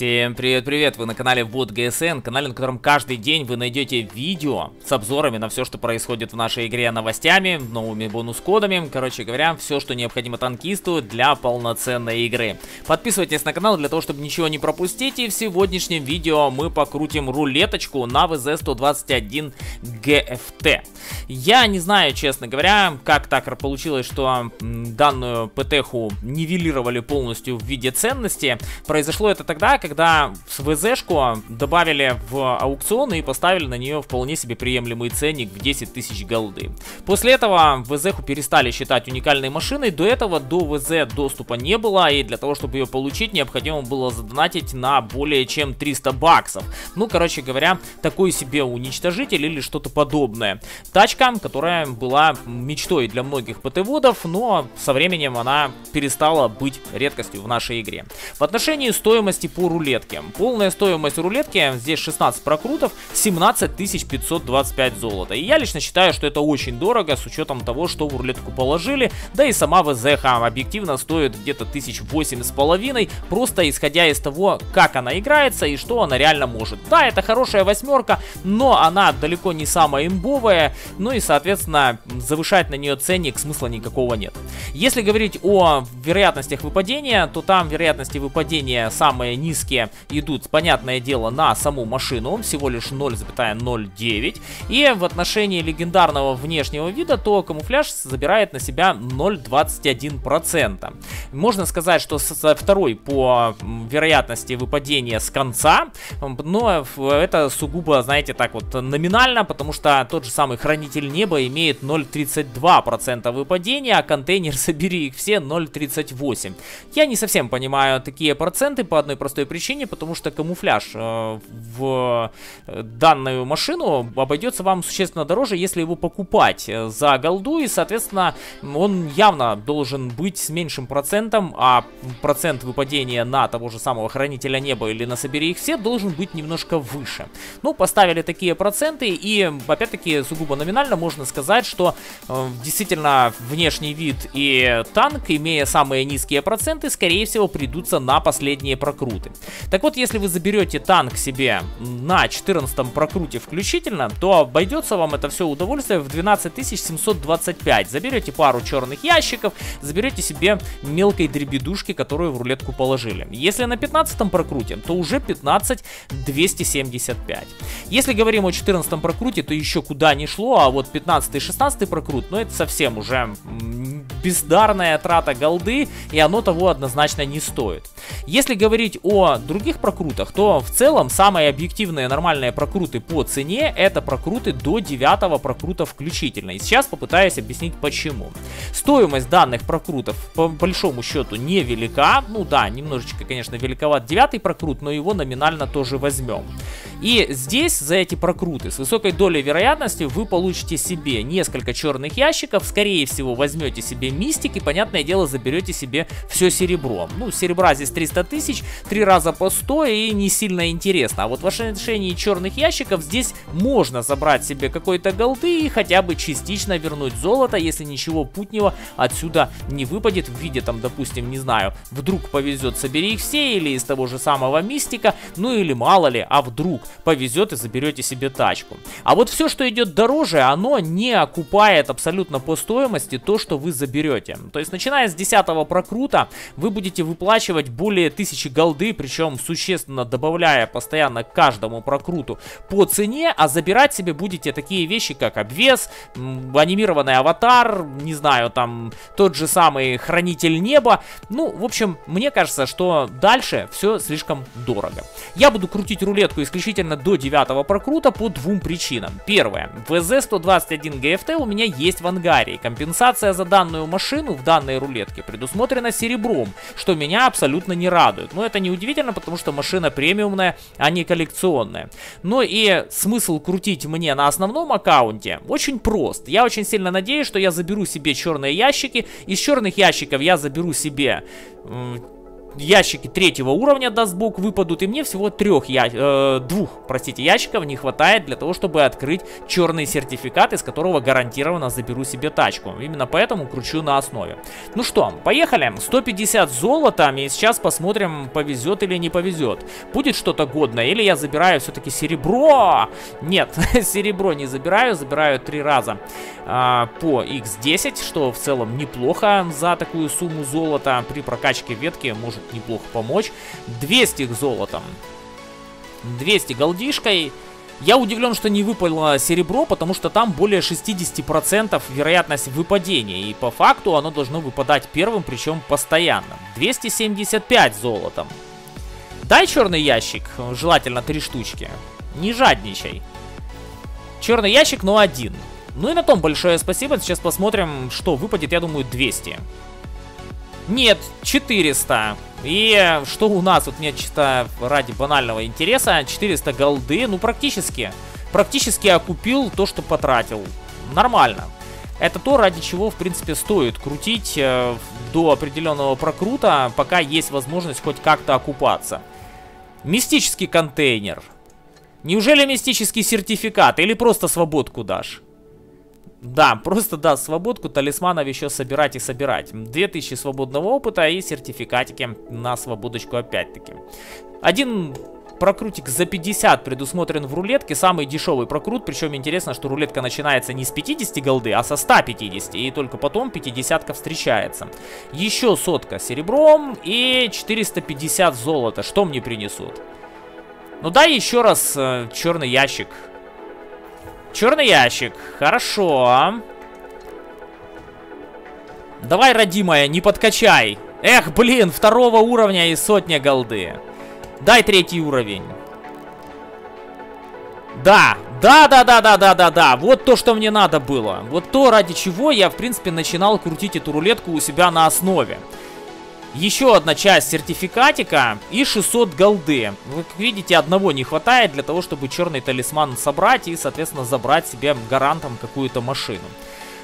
Всем привет-привет! Вы на канале Вот ГСН, канале, на котором каждый день вы найдете видео с обзорами на все, что происходит в нашей игре, новостями, новыми бонус-кодами, короче говоря, все, что необходимо танкисту для полноценной игры. Подписывайтесь на канал для того, чтобы ничего не пропустить, и в сегодняшнем видео мы покрутим рулеточку на ВЗ-121 GFT. Я не знаю, честно говоря, как так получилось, что данную ПТХу нивелировали полностью в виде ценности. Произошло это тогда, когда с ВЗшку добавили в аукцион и поставили на нее вполне себе приемлемый ценник в 10 тысяч голды. После этого ВЗху перестали считать уникальной машиной, до этого до ВЗ доступа не было, и для того, чтобы ее получить, необходимо было задонатить на более чем 300 баксов. Ну, короче говоря, такой себе уничтожитель или что-то подобное. Тачка, которая была мечтой для многих ПТ-водов, но со временем она перестала быть редкостью в нашей игре. В отношении стоимости по рулетке. Полная стоимость рулетки, здесь 16 прокрутов, 17 525 золота. И я лично считаю, что это очень дорого, с учетом того, что в рулетку положили, да и сама ВЗХ объективно стоит где-то тысяч восемь с половиной, просто исходя из того, как она играется и что она реально может. Да, это хорошая восьмерка, но она далеко не самая имбовая, ну и, соответственно, завышать на нее ценник смысла никакого нет. Если говорить о вероятностях выпадения, то там вероятности выпадения самые низкие низкие идут, понятное дело, на саму машину, всего лишь 0,09. И в отношении легендарного внешнего вида, то камуфляж забирает на себя 0,21%. Можно сказать, что со второй по вероятности выпадения с конца, но это сугубо, знаете, так вот номинально, потому что тот же самый Хранитель Неба имеет 0,32% выпадения, а контейнер «Собери их все» 0,38%. Я не совсем понимаю такие проценты по одной простой причине, потому что камуфляж э, в э, данную машину обойдется вам существенно дороже, если его покупать э, за голду, и, соответственно, он явно должен быть с меньшим процентом, а процент выпадения на того же самого Хранителя Неба или на Собери их все должен быть немножко выше. Ну, поставили такие проценты, и, опять-таки, сугубо номинально можно сказать, что э, действительно внешний вид и танк, имея самые низкие проценты, скорее всего, придутся на последние прокруты. Так вот, если вы заберете танк себе на 14 прокруте включительно, то обойдется вам это все удовольствие в 12 725. Заберете пару черных ящиков, заберете себе мелкой дребедушки, которую в рулетку положили. Если на 15 прокруте, то уже 15 275. Если говорим о 14 прокруте, то еще куда не шло, а вот 15 и 16 прокрут, ну это совсем уже бездарная трата голды, и оно того однозначно не стоит. Если говорить о других прокрутах, то в целом самые объективные нормальные прокруты по цене это прокруты до 9 прокрута включительно. И сейчас попытаюсь объяснить почему. Стоимость данных прокрутов по большому счету невелика. Ну да, немножечко, конечно, великоват 9 прокрут, но его номинально тоже возьмем. И здесь за эти прокруты с высокой долей вероятности вы получите себе несколько черных ящиков, скорее всего возьмете себе мистик и, понятное дело, заберете себе все серебро. Ну, серебра здесь 300 тысяч, три раза по 100 и не сильно интересно. А вот в отношении черных ящиков здесь можно забрать себе какой-то голды и хотя бы частично вернуть золото, если ничего путнего отсюда не выпадет в виде там, допустим, не знаю, вдруг повезет, собери их все или из того же самого мистика, ну или мало ли, а вдруг повезет и заберете себе тачку. А вот все, что идет дороже, оно не окупает абсолютно по стоимости то, что вы заберете. То есть, начиная с 10 прокрута, вы будете выплачивать более 1000 голды, причем существенно добавляя постоянно каждому прокруту по цене, а забирать себе будете такие вещи, как обвес, анимированный аватар, не знаю, там тот же самый Хранитель Неба. Ну, в общем, мне кажется, что дальше все слишком дорого. Я буду крутить рулетку исключительно до 9 прокрута по двум причинам. Первое. ВЗ-121 GFT у меня есть в ангаре. Компенсация за данную машину в данной рулетке предусмотрена серебром, что меня абсолютно не радует. Но это не удивительно, потому что машина премиумная, а не коллекционная. Ну и смысл крутить мне на основном аккаунте очень прост. Я очень сильно надеюсь, что я заберу себе черные ящики. Из черных ящиков я заберу себе ящики третьего уровня дастбук выпадут, и мне всего трех, я, э, двух, простите, ящиков не хватает для того, чтобы открыть черный сертификат, из которого гарантированно заберу себе тачку. Именно поэтому кручу на основе. Ну что, поехали. 150 золота, и сейчас посмотрим, повезет или не повезет. Будет что-то годное, или я забираю все-таки серебро? Нет, серебро не забираю, забираю три раза э, по x10, что в целом неплохо за такую сумму золота. При прокачке ветки может неплохо помочь. 200 к золотом. 200 голдишкой. Я удивлен, что не выпало серебро, потому что там более 60% вероятность выпадения. И по факту оно должно выпадать первым, причем постоянно. 275 золотом. Дай черный ящик, желательно три штучки. Не жадничай. Черный ящик, но один. Ну и на том большое спасибо. Сейчас посмотрим, что выпадет, я думаю, 200. Нет, 400. И что у нас? Вот мне чисто ради банального интереса. 400 голды. Ну, практически. Практически окупил то, что потратил. Нормально. Это то, ради чего, в принципе, стоит крутить э, до определенного прокрута, пока есть возможность хоть как-то окупаться. Мистический контейнер. Неужели мистический сертификат или просто свободку дашь? Да, просто да, свободку талисманов еще собирать и собирать. 2000 свободного опыта и сертификатики на свободочку опять-таки. Один прокрутик за 50 предусмотрен в рулетке, самый дешевый прокрут, причем интересно, что рулетка начинается не с 50 голды, а со 150, и только потом 50 встречается. Еще сотка серебром и 450 золота, что мне принесут? Ну да, еще раз э, черный ящик. Черный ящик. Хорошо. Давай, родимая, не подкачай. Эх, блин, второго уровня и сотня голды. Дай третий уровень. Да, да, да, да, да, да, да, да. Вот то, что мне надо было. Вот то, ради чего я, в принципе, начинал крутить эту рулетку у себя на основе. Еще одна часть сертификатика и 600 голды. Вы как видите, одного не хватает для того, чтобы черный талисман собрать и, соответственно, забрать себе гарантом какую-то машину.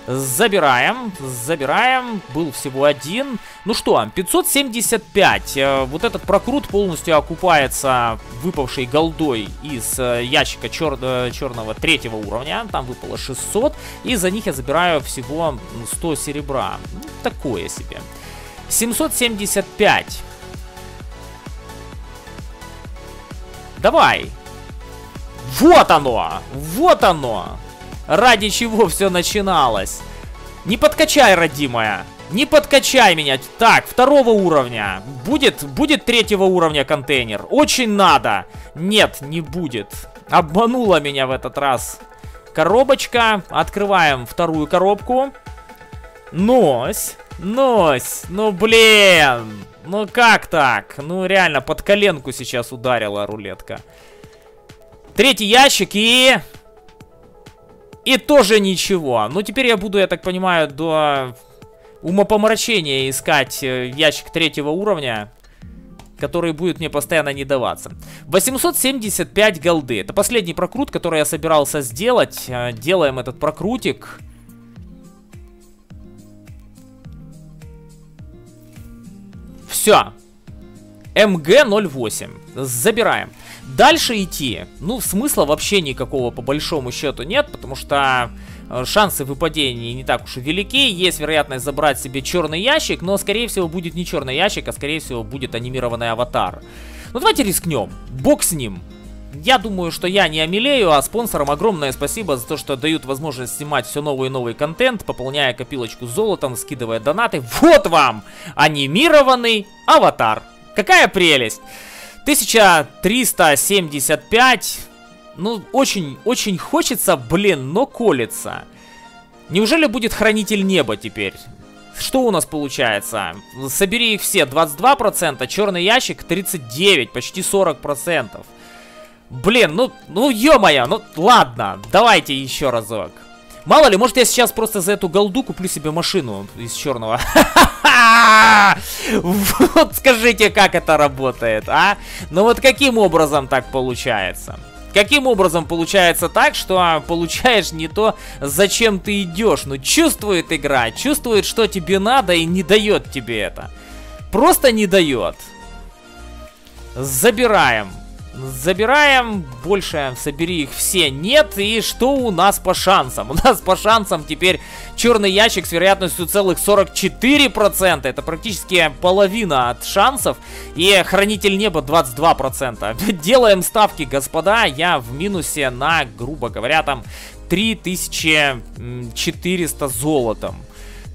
Забираем, забираем, был всего один. Ну что, 575. Э, вот этот прокрут полностью окупается выпавшей голдой из э, ящика чер э, черного третьего уровня. Там выпало 600. И за них я забираю всего 100 серебра. Ну, такое себе. 775. Давай. Вот оно! Вот оно! Ради чего все начиналось. Не подкачай, родимая. Не подкачай меня. Так, второго уровня. Будет, будет третьего уровня контейнер. Очень надо. Нет, не будет. Обманула меня в этот раз. Коробочка. Открываем вторую коробку. Нось. Нось, ну блин, ну как так? Ну реально, под коленку сейчас ударила рулетка. Третий ящик и... И тоже ничего. Ну теперь я буду, я так понимаю, до умопомрачения искать э, ящик третьего уровня который будет мне постоянно не даваться. 875 голды. Это последний прокрут, который я собирался сделать. Э, делаем этот прокрутик. Все. МГ-08. Забираем. Дальше идти, ну, смысла вообще никакого по большому счету нет, потому что э, шансы выпадения не так уж и велики. Есть вероятность забрать себе черный ящик, но, скорее всего, будет не черный ящик, а, скорее всего, будет анимированный аватар. Ну, давайте рискнем. Бог с ним. Я думаю, что я не омелею, а спонсорам огромное спасибо за то, что дают возможность снимать все новый и новый контент, пополняя копилочку золотом, скидывая донаты. Вот вам! Анимированный аватар. Какая прелесть! 1375. Ну, очень-очень хочется, блин, но колется. Неужели будет Хранитель Неба теперь? Что у нас получается? Собери их все, 22%, черный ящик 39, почти 40%. Блин, ну, ну ё-моё, ну ладно, давайте еще разок. Мало ли, может я сейчас просто за эту голду куплю себе машину из черного. Вот скажите, как это работает, а? Ну вот каким образом так получается? Каким образом получается так, что получаешь не то, зачем ты идешь? Ну чувствует игра, чувствует, что тебе надо и не дает тебе это. Просто не дает. Забираем. Забираем, больше собери их все нет. И что у нас по шансам? У нас по шансам теперь черный ящик с вероятностью целых 44%. Это практически половина от шансов. И хранитель неба 22%. Делаем ставки, господа. Я в минусе на, грубо говоря, там 3400 золотом.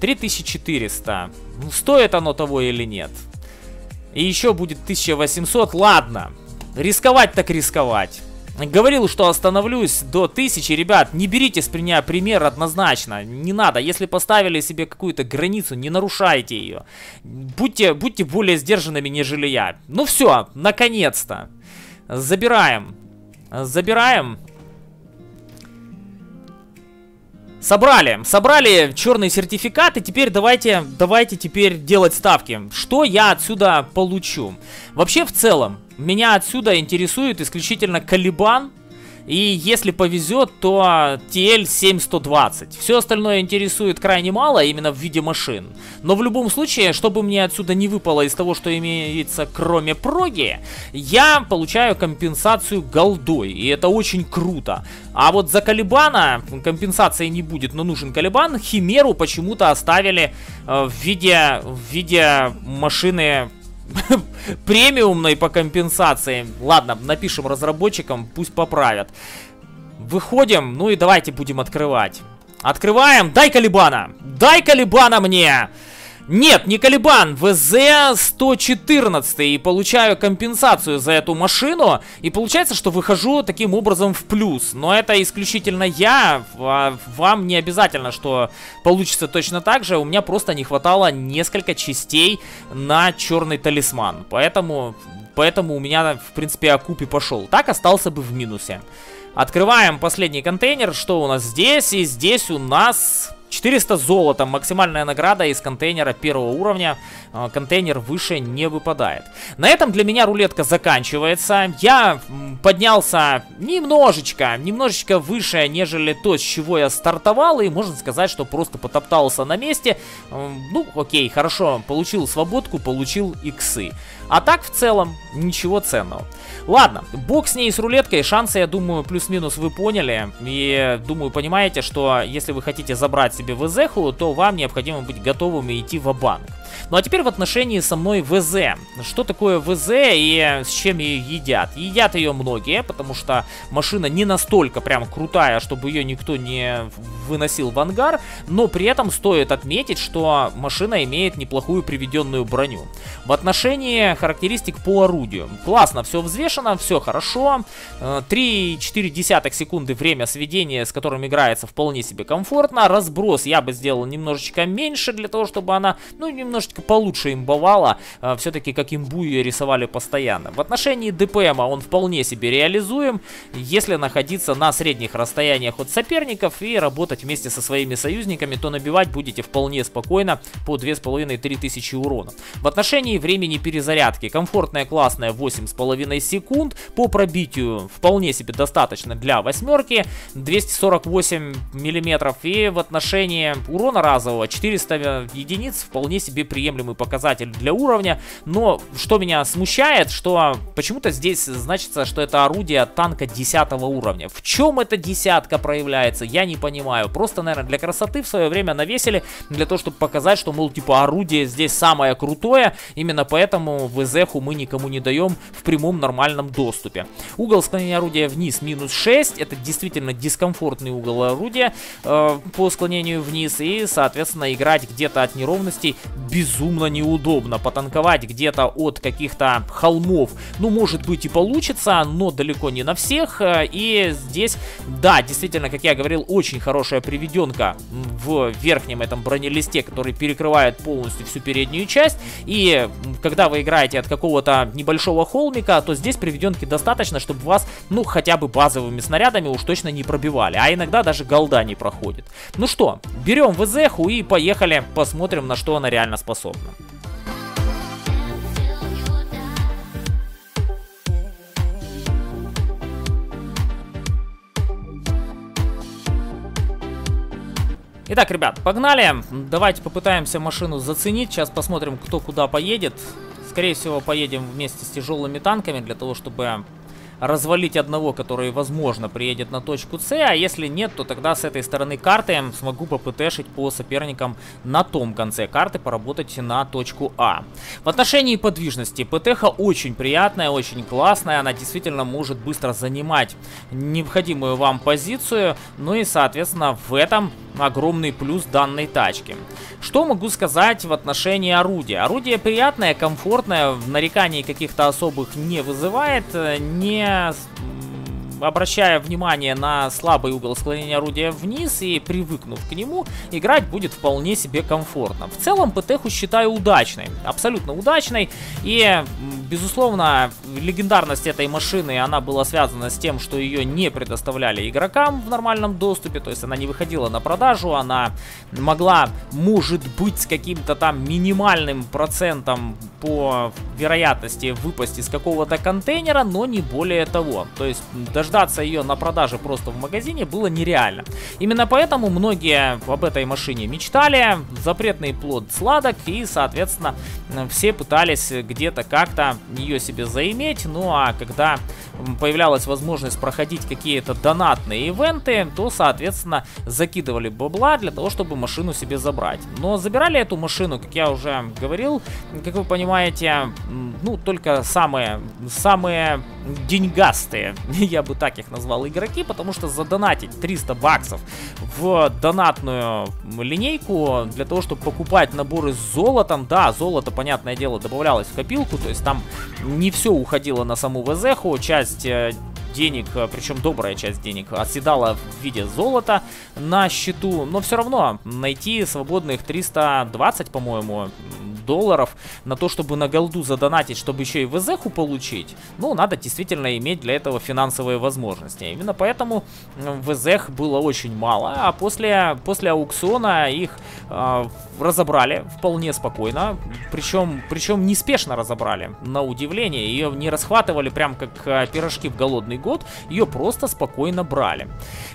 3400. Ну, стоит оно того или нет? И еще будет 1800. Ладно. Рисковать так рисковать. Говорил, что остановлюсь до 1000, ребят, не берите с меня пример однозначно, не надо, если поставили себе какую-то границу, не нарушайте ее. Будьте, будьте более сдержанными, нежели я. Ну все, наконец-то. Забираем. Забираем. Собрали, собрали черный сертификат, и теперь давайте, давайте теперь делать ставки. Что я отсюда получу? Вообще, в целом, меня отсюда интересует исключительно Калибан, и если повезет, то TL7120. Все остальное интересует крайне мало, именно в виде машин. Но в любом случае, чтобы мне отсюда не выпало из того, что имеется кроме проги, я получаю компенсацию голдой. И это очень круто. А вот за Калибана компенсации не будет, но нужен Калибан. Химеру почему-то оставили э, в виде, в виде машины премиумной по компенсации. Ладно, напишем разработчикам, пусть поправят. Выходим, ну и давайте будем открывать. Открываем, дай Калибана, дай Калибана мне! Нет, не Калибан, ВЗ-114 и получаю компенсацию за эту машину. И получается, что выхожу таким образом в плюс. Но это исключительно я, а вам не обязательно, что получится точно так же. У меня просто не хватало несколько частей на черный талисман. Поэтому, поэтому у меня, в принципе, окуп и пошел. Так остался бы в минусе. Открываем последний контейнер. Что у нас здесь? И здесь у нас 400 золота, максимальная награда из контейнера первого уровня. А, контейнер выше не выпадает. На этом для меня рулетка заканчивается. Я поднялся немножечко, немножечко выше, нежели то, с чего я стартовал. И можно сказать, что просто потоптался на месте. Ну, окей, хорошо, получил свободку, получил иксы. А так, в целом, ничего ценного. Ладно, бог с ней с рулеткой, шансы, я думаю, плюс-минус вы поняли. И думаю, понимаете, что если вы хотите забрать себе ВЗХу, то вам необходимо быть готовыми идти в банк ну а теперь в отношении со мной ВЗ. Что такое ВЗ и с чем ее едят? Едят ее многие, потому что машина не настолько прям крутая, чтобы ее никто не выносил в ангар, но при этом стоит отметить, что машина имеет неплохую приведенную броню. В отношении характеристик по орудию. Классно, все взвешено, все хорошо. 3,4 э, секунды время сведения, с которым играется вполне себе комфортно. Разброс я бы сделал немножечко меньше, для того, чтобы она, ну, немножечко получше имбовала. Э, Все-таки как имбу ее рисовали постоянно. В отношении ДПМа он вполне себе реализуем, если находиться на средних расстояниях от соперников и работать вместе со своими союзниками, то набивать будете вполне спокойно по 2,5-3 тысячи урона. В отношении времени перезарядки комфортная классная 8,5 секунд, по пробитию вполне себе достаточно для восьмерки, 248 миллиметров и в отношении урона разового 400 единиц вполне себе приемлемый показатель для уровня, но что меня смущает, что почему-то здесь значится, что это орудие танка 10 уровня. В чем эта десятка проявляется, я не понимаю. Просто, наверное, для красоты в свое время навесили, для того, чтобы показать, что, мол, типа, орудие здесь самое крутое, именно поэтому в ЭЗХу мы никому не даем в прямом нормальном доступе. Угол склонения орудия вниз минус 6, это действительно дискомфортный угол орудия э, по склонению вниз, и, соответственно, играть где-то от неровностей безумно неудобно. Потанковать где-то от каких-то холмов, ну, может быть и получится, но далеко не на всех. И здесь, да, действительно, как я говорил, очень хорошая приведенка в верхнем этом бронелисте, который перекрывает полностью всю переднюю часть. И когда вы играете от какого-то небольшого холмика, то здесь приведенки достаточно, чтобы вас, ну, хотя бы базовыми снарядами уж точно не пробивали. А иногда даже голда не проходит. Ну что, берем ВЗХу и поехали, посмотрим, на что она реально способна. Итак, ребят, погнали. Давайте попытаемся машину заценить. Сейчас посмотрим, кто куда поедет. скорее всего, поедем вместе с тяжелыми танками для того, чтобы развалить одного, который, возможно, приедет на точку С, а если нет, то тогда с этой стороны карты смогу попытешить по соперникам на том конце карты, поработать на точку А. В отношении подвижности, ПТХ очень приятная, очень классная, она действительно может быстро занимать необходимую вам позицию, ну и, соответственно, в этом огромный плюс данной тачки. Что могу сказать в отношении орудия? Орудие приятное, комфортное, нареканий каких-то особых не вызывает, не обращая внимание на слабый угол склонения орудия вниз и привыкнув к нему, играть будет вполне себе комфортно. В целом ПТХу считаю удачной, абсолютно удачной и Безусловно, легендарность этой машины, она была связана с тем, что ее не предоставляли игрокам в нормальном доступе, то есть она не выходила на продажу, она могла, может быть, с каким-то там минимальным процентом по вероятности выпасть из какого-то контейнера, но не более того. То есть дождаться ее на продаже просто в магазине было нереально. Именно поэтому многие об этой машине мечтали, запретный плод сладок и, соответственно, все пытались где-то как-то ее себе заиметь. Ну а когда появлялась возможность проходить какие-то донатные ивенты, то, соответственно, закидывали бабла для того, чтобы машину себе забрать. Но забирали эту машину, как я уже говорил, как вы понимаете, ну, только самые, самые деньгастые, я бы так их назвал, игроки, потому что задонатить 300 баксов в донатную линейку для того, чтобы покупать наборы с золотом, да, золото, понятное дело, добавлялось в копилку, то есть там не все уходило на саму ВЗХу, часть э, денег, э, причем добрая часть денег, оседала в виде золота на счету, но все равно найти свободных 320, по-моему, долларов на то, чтобы на голду задонатить, чтобы еще и ВЗХу получить, ну, надо действительно иметь для этого финансовые возможности. Именно поэтому ВЗХ было очень мало, а после, после аукциона их э, разобрали вполне спокойно, причем, причем неспешно разобрали, на удивление, ее не расхватывали прям как э, пирожки в голодный год, ее просто спокойно брали.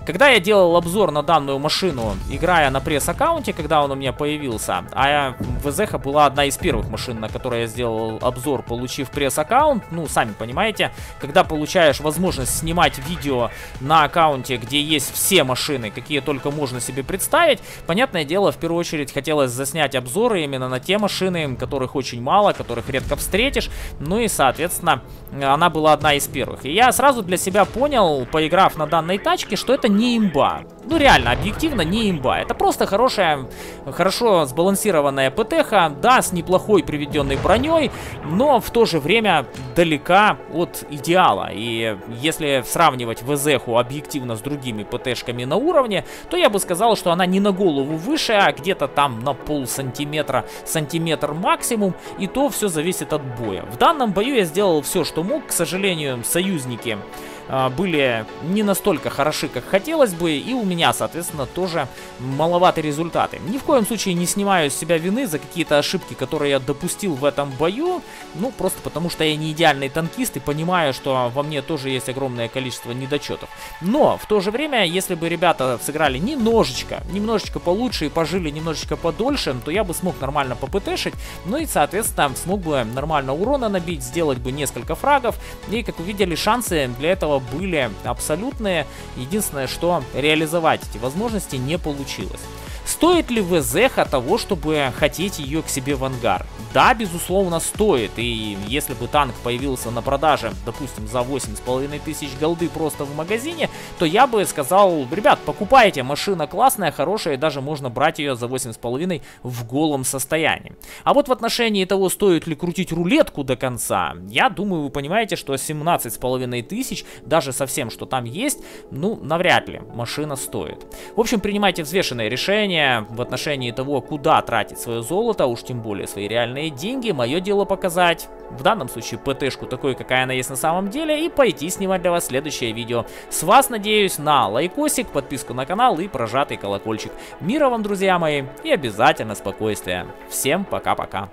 Когда я делал обзор на данную машину, играя на пресс-аккаунте, когда он у меня появился, а ВЗХ была одна из первых машин, на которой я сделал обзор, получив пресс-аккаунт, ну, сами понимаете, когда получаешь возможность снимать видео на аккаунте, где есть все машины, какие только можно себе представить, понятное дело, в первую очередь хотелось заснять обзоры именно на те машины, которых очень мало, которых редко встретишь, ну и, соответственно, она была одна из первых. И я сразу для себя понял, поиграв на данной тачке, что это не имба. Ну реально, объективно не имба. Это просто хорошая, хорошо сбалансированная ПТХ, да, с неплохой приведенной броней, но в то же время далека от идеала. И если сравнивать ВЗХу объективно с другими ПТшками на уровне, то я бы сказал, что она не на голову выше, а где-то там на пол сантиметра, сантиметр максимум, и то все зависит от боя. В данном бою я сделал все, что мог, к сожалению, союзники были не настолько хороши, как хотелось бы, и у меня, соответственно, тоже маловаты результаты. Ни в коем случае не снимаю с себя вины за какие-то ошибки, которые я допустил в этом бою, ну, просто потому что я не идеальный танкист и понимаю, что во мне тоже есть огромное количество недочетов. Но, в то же время, если бы ребята сыграли немножечко, немножечко получше и пожили немножечко подольше, то я бы смог нормально попытешить, ну и, соответственно, смог бы нормально урона набить, сделать бы несколько фрагов, и, как увидели, шансы для этого были абсолютные. Единственное, что реализовать эти возможности не получилось. Стоит ли ВЗХ того, чтобы хотеть ее к себе в ангар? Да, безусловно, стоит. И если бы танк появился на продаже, допустим, за 8,5 тысяч голды просто в магазине, то я бы сказал, ребят, покупайте, машина классная, хорошая, и даже можно брать ее за 8,5 в голом состоянии. А вот в отношении того, стоит ли крутить рулетку до конца, я думаю, вы понимаете, что 17,5 тысяч, даже со всем, что там есть, ну, навряд ли машина стоит. В общем, принимайте взвешенное решение, мнение в отношении того, куда тратить свое золото, уж тем более свои реальные деньги, мое дело показать, в данном случае ПТшку такой, какая она есть на самом деле, и пойти снимать для вас следующее видео. С вас, надеюсь, на лайкосик, подписку на канал и прожатый колокольчик. Мира вам, друзья мои, и обязательно спокойствия. Всем пока-пока.